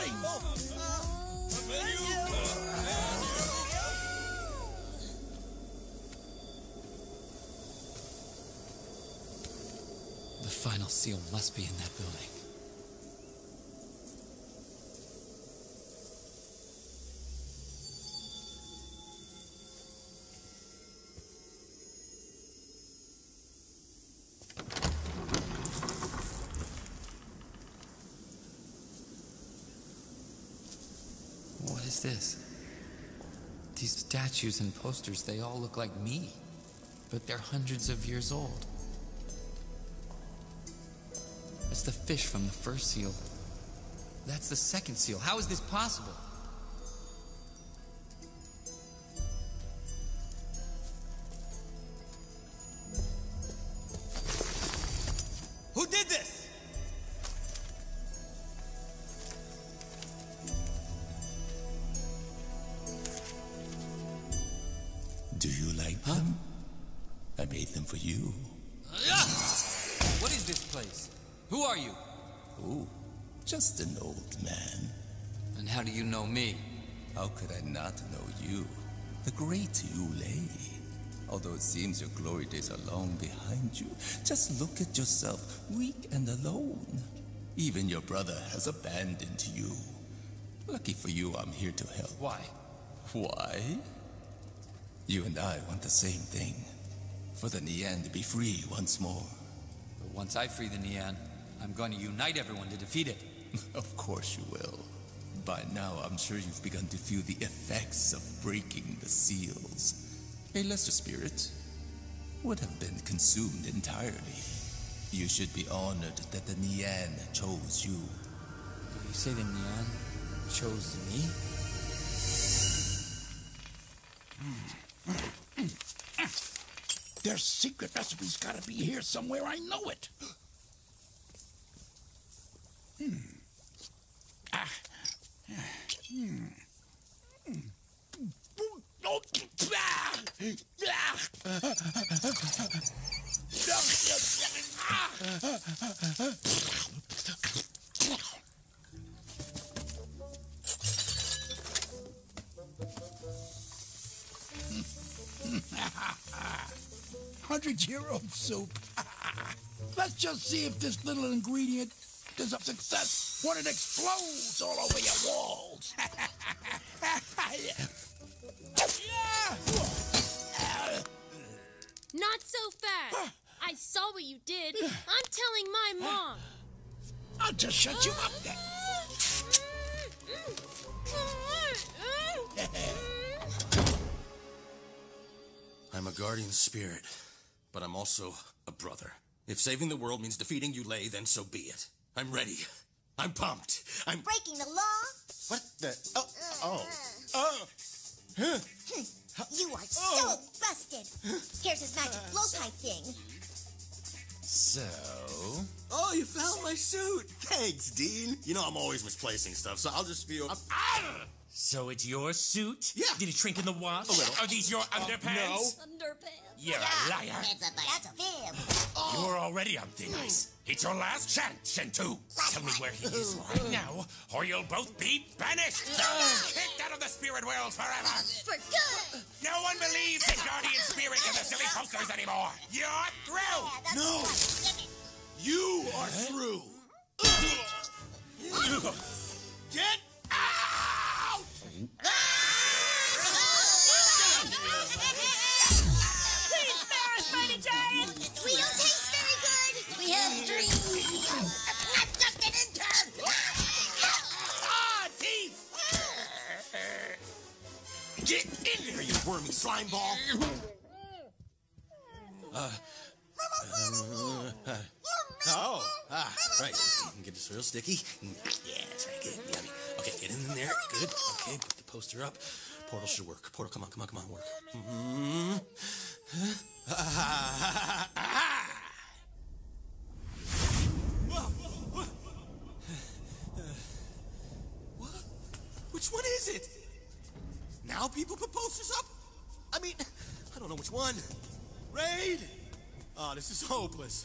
final seal must be in that building. This? These statues and posters, they all look like me, but they're hundreds of years old. That's the fish from the first seal. That's the second seal. How is this possible? The great Yulei. Although it seems your glory days are long behind you, just look at yourself, weak and alone. Even your brother has abandoned you. Lucky for you, I'm here to help. Why? Why? You and I want the same thing. For the Nian to be free once more. But once I free the Nian, I'm going to unite everyone to defeat it. Of course you will. By now, I'm sure you've begun to feel the effects of breaking the seals. A lesser spirit would have been consumed entirely. You should be honored that the Nian chose you. You say the Nian chose me? Their secret recipe's gotta be here somewhere. I know it. Hmm. Ah. Hmm. Hmm. Oh, ah. Hundred year old soup. Let's just see if this little ingredient is a success when it explodes all over your walls. Not so fast. I saw what you did. I'm telling my mom. I'll just shut you up then. I'm a guardian spirit, but I'm also a brother. If saving the world means defeating Yulei, then so be it. I'm ready. I'm pumped. I'm. Breaking the law? What the? Oh. Oh. Uh-huh. Oh. Huh. You are oh. so busted. Here's his magic uh. blow pipe thing. So. Oh, you found my suit. Thanks, Dean. You know I'm always misplacing stuff, so I'll just be. I'm, ah! So it's your suit? Yeah. Did it shrink in the wash? A little. Are these your uh, underpants? Underpants. You're a liar. That's a, that's a fib. You're already on thin hmm. ice. It's your last chance, Shen Tu. Tell me where he is hmm. right now, or you'll both be banished. Kicked out of the spirit world forever. For good. No one believes in guardian spirits and the silly posters anymore. You're through. No! You are through! Get out! You wormy slime ball! Uh, uh, oh, ah, right. Get this real sticky. Yeah, that's right. Good, yummy. Okay, get in there. Good. Okay, put the poster up. Portal should work. Portal, come on, come on, come on, work. Mm-hmm. is.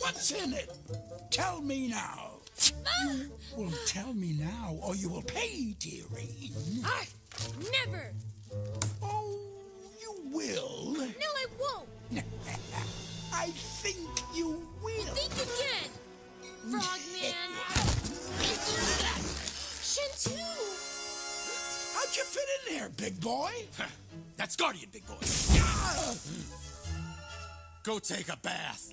What's in it? Tell me now. You will tell me now, or you will pay, dearie. I never. Oh, you will. No, I won't. I think you will. Think again, Frogman. Shen Tu. How'd you fit in there, big boy? That's Guardian, big boy. Go take a bath.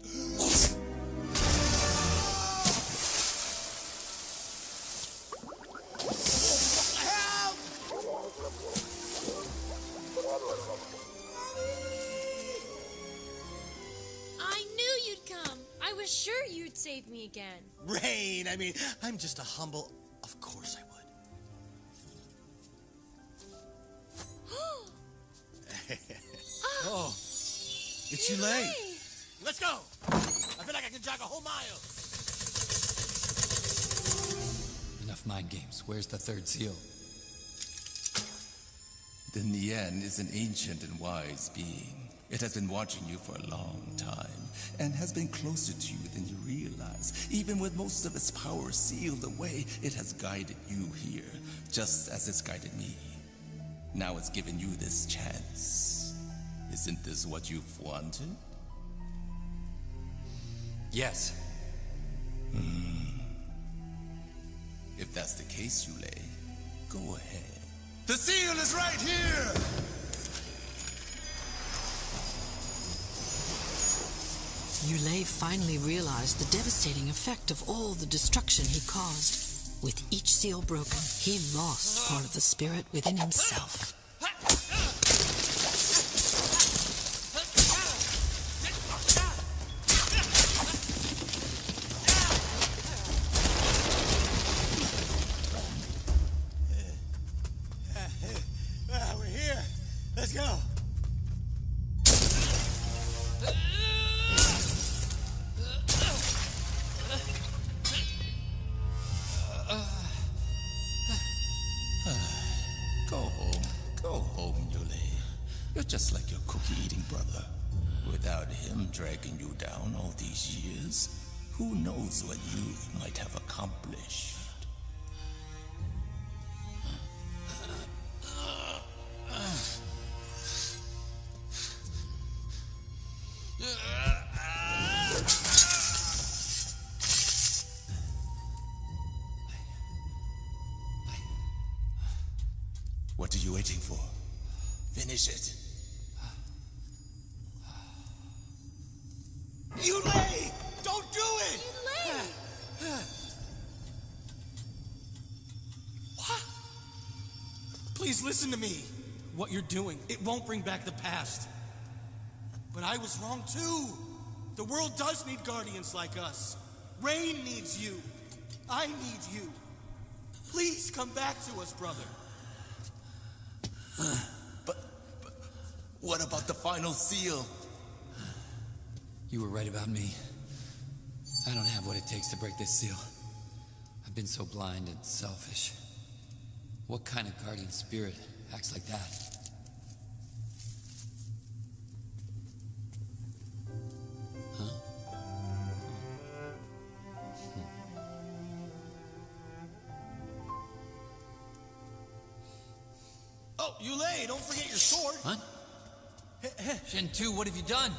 I knew you'd come. I was sure you'd save me again. Rain, I mean, I'm just a humble. Of course I would. Oh, oh, it's you late. Let's go. I feel like I can jog a whole mile. Enough mind games. Where's the third seal? The Nian is an ancient and wise being. It has been watching you for a long time and has been closer to you than you realize. Even with most of its power sealed away, it has guided you here, just as it's guided me. Now it's given you this chance. Isn't this what you've wanted? Yes. Hmm. If that's the case, Yulei, go ahead. The seal is right here. Yulei finally realized the devastating effect of all the destruction he caused. With each seal broken, he lost part of the spirit within himself. Accomplished? What are you waiting for? Finish it. Listen to me. What you're doing, it won't bring back the past. But I was wrong too. The world does need guardians like us. Rain needs you. I need you. Please come back to us, brother. but, but what about the final seal? You were right about me. I don't have what it takes to break this seal. I've been so blind and selfish. What kind of guardian spirit acts like that? Huh? Oh, Yulei, don't forget your sword. Huh? Shen Tu, what have you done?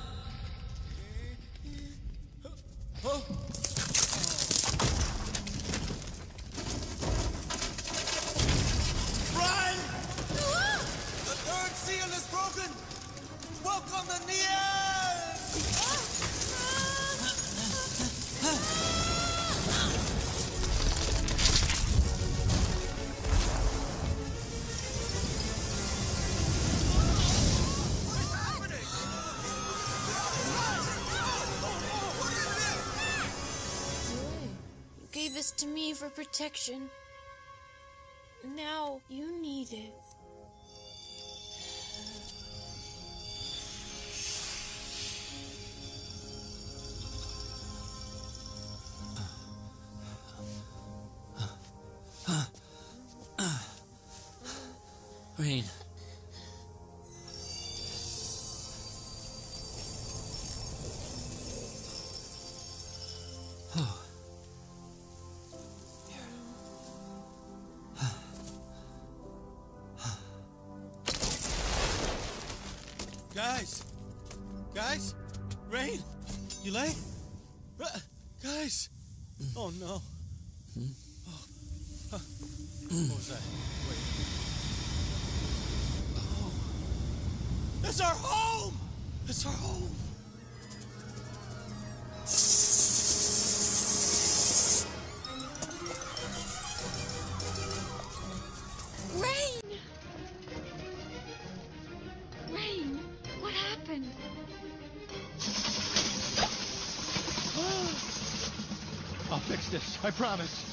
To me for protection. Now you need it. I promise.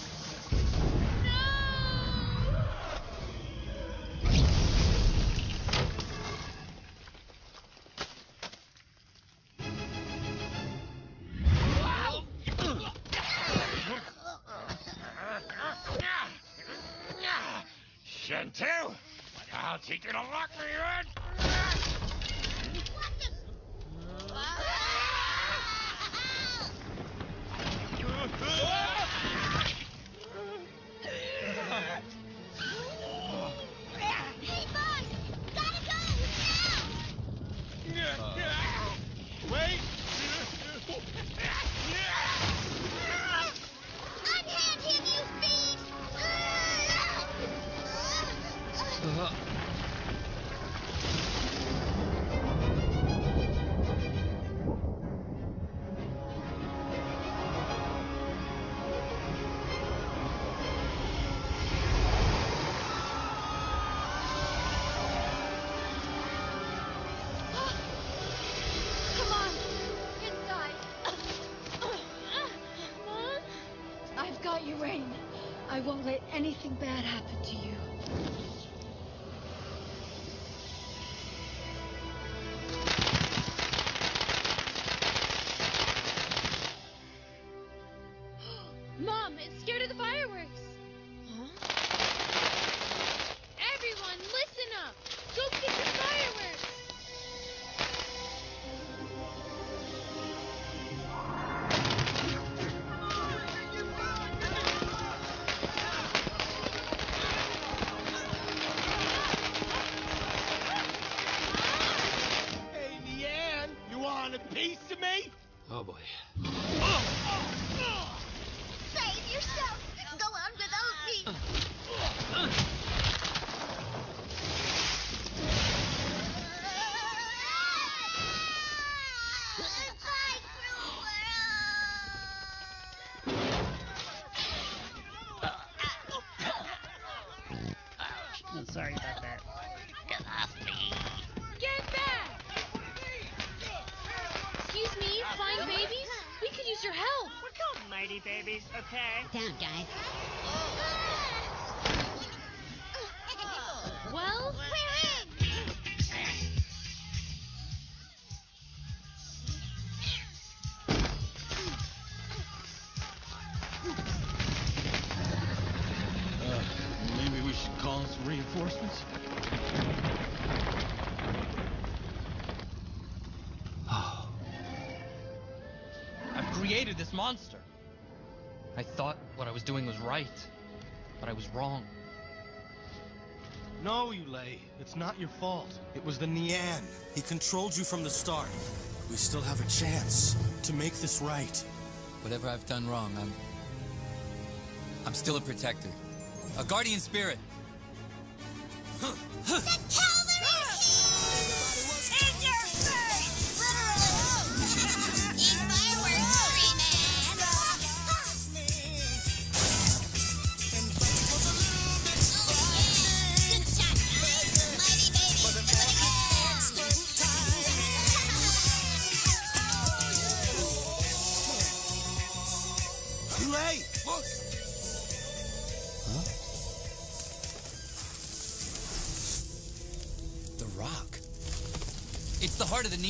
I won't let anything bad happen to you. Right, but I was wrong. No, Yulei. It's not your fault. It was the Nian. He controlled you from the start. We still have a chance to make this right. Whatever I've done wrong, I'm. I'm still a protector. A guardian spirit.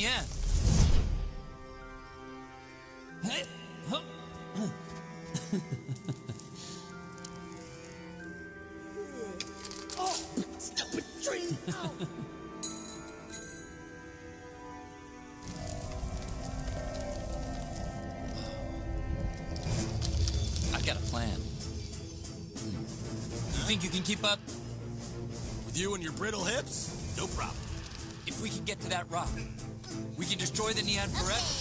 The heart of the Nian. Oh, stupid tree! Oh. I've got a plan. Hmm. You think you can keep up? With you and your brittle hips? No problem. If we can get to that rock, we can destroy the Nian forever.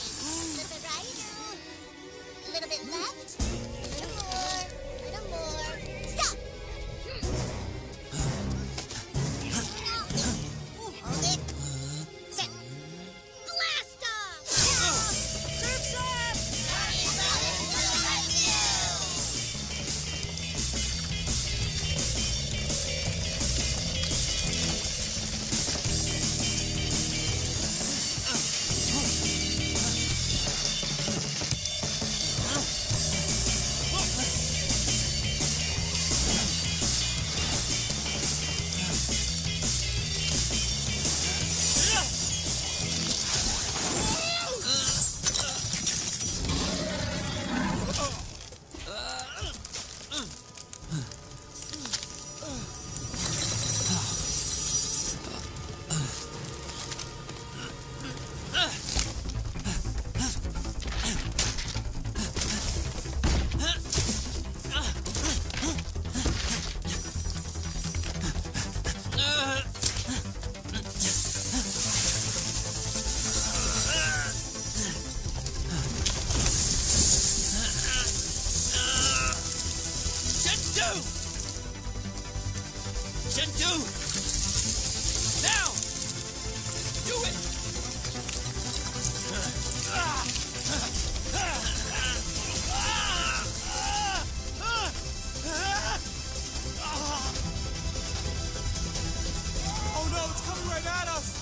Coming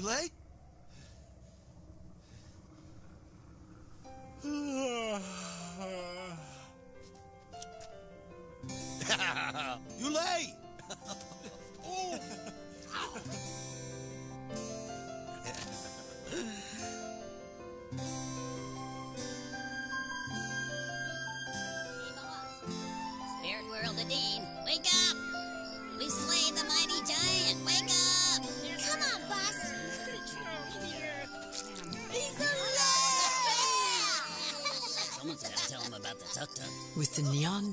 right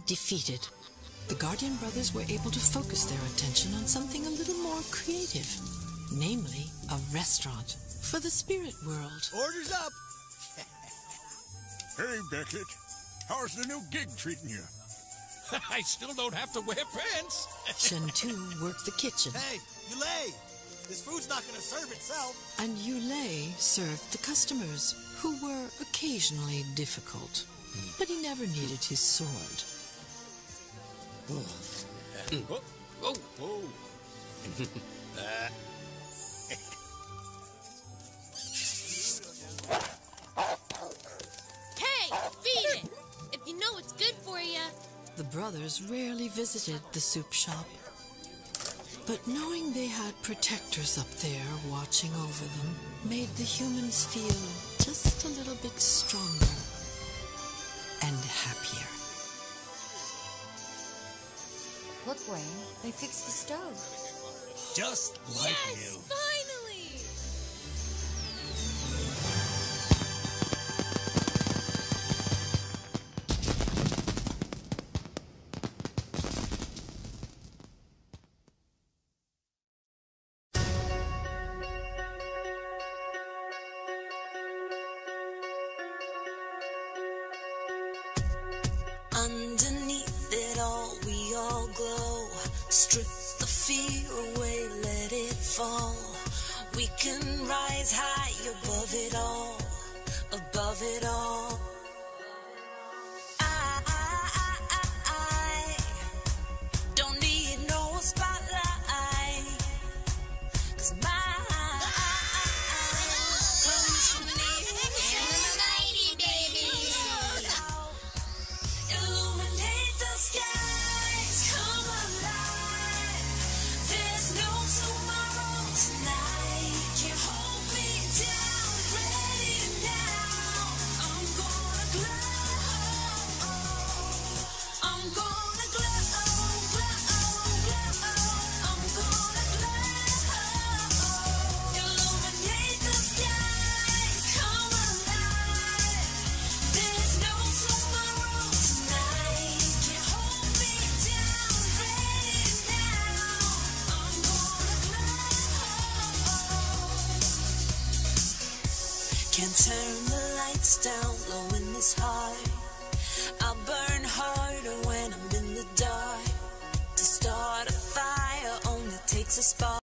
defeated, the Guardian brothers were able to focus their attention on something a little more creative, namely a restaurant for the spirit world. Orders up! Hey, Beckett. How's the new gig treating you? I still don't have to wear pants. Shen Tu worked the kitchen, Hey, you! This food's not gonna serve itself. and Yulei served the customers, who were occasionally difficult. But he never needed his sword. Oh, oh, oh. Uh, Hey, feed it! If you know what's good for you. The brothers rarely visited the soup shop. But knowing they had protectors up there watching over them made the humans feel just a little bit stronger and happier. Look, Wayne, they fixed the stove. Just like yes, you.